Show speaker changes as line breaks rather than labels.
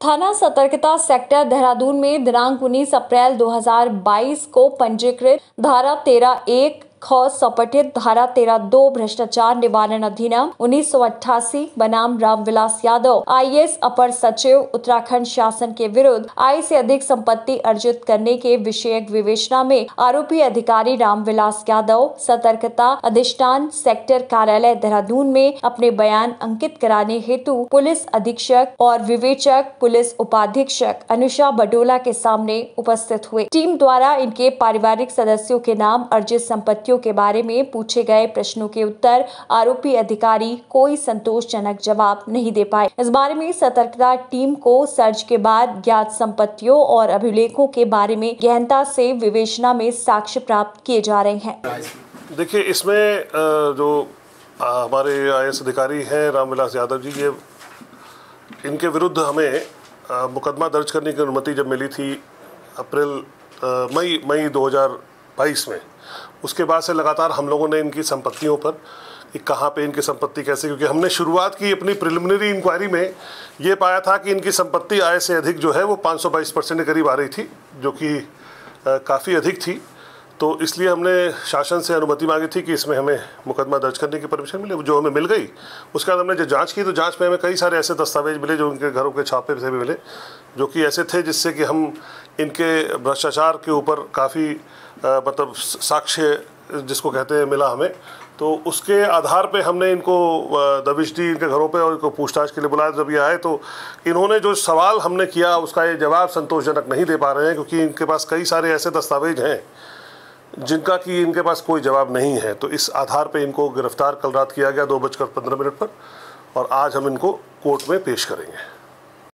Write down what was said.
थाना सतर्कता सेक्टर देहरादून में दिनांक 19 अप्रैल 2022 को पंजीकृत धारा तेरह एक ख सपठित, धारा तेरह दो, भ्रष्टाचार निवारण अधिनियम, उन्नीस सौ अट्ठासी, बनाम रामविलास यादव। आईएएस अपर सचिव, उत्तराखंड शासन के विरुद्ध आय से अधिक संपत्ति अर्जित करने के विषय विवेचना में आरोपी अधिकारी रामविलास यादव, सतर्कता अधिष्ठान सेक्टर कार्यालय देहरादून में अपने बयान अंकित कराने हेतु पुलिस अधीक्षक और विवेचक, पुलिस उपाधीक्षक अनुषा बडोला के सामने उपस्थित हुए। टीम द्वारा इनके पारिवारिक सदस्यों के नाम, अर्जित संपत्ति व्यक्तियों के बारे में पूछे गए प्रश्नों के उत्तर आरोपी अधिकारी कोई संतोषजनक जवाब नहीं दे पाए। इस बारे में सतर्कता टीम को सर्च के बाद ज्ञात संपत्तियों और अभिलेखों के बारे में गहनता से विवेचना में साक्ष्य प्राप्त किए जा रहे हैं।
देखिए, इसमें जो हमारे आई अधिकारी हैं रामविलास यादव जी, ये, इनके विरुद्ध हमें मुकदमा दर्ज करने की अनुमति जब मिली थी अप्रैल मई मई 2022 में। उसके बाद से लगातार हम लोगों ने इनकी संपत्तियों पर कि कहाँ पे इनकी संपत्ति कैसे, क्योंकि हमने शुरुआत की अपनी प्रिलिमिनरी इंक्वायरी में, ये पाया था कि इनकी संपत्ति आय से अधिक जो है वो 522 परसेंट के करीब आ रही थी, जो कि काफ़ी अधिक थी। तो इसलिए हमने शासन से अनुमति मांगी थी कि इसमें हमें मुकदमा दर्ज करने की परमिशन मिले, जो हमें मिल गई। उसके बाद हमने जब जाँच की तो जाँच में हमें कई सारे ऐसे दस्तावेज़ मिले जो उनके घरों के छापे से भी मिले, जो कि ऐसे थे जिससे कि हम इनके भ्रष्टाचार के ऊपर काफ़ी मतलब साक्ष्य जिसको कहते हैं मिला हमें। तो उसके आधार पे हमने इनको दबिश दी इनके घरों पे और इनको पूछताछ के लिए बुलाया। जब ये आए तो इन्होंने जो सवाल हमने किया, उसका ये जवाब संतोषजनक नहीं दे पा रहे हैं, क्योंकि इनके पास कई सारे ऐसे दस्तावेज़ हैं। जिनका कि इनके पास कोई जवाब नहीं है तो इस आधार पर इनको गिरफ़्तार कल रात किया गया दो बजकर पंद्रह मिनट पर और आज हम इनको कोर्ट में पेश करेंगे।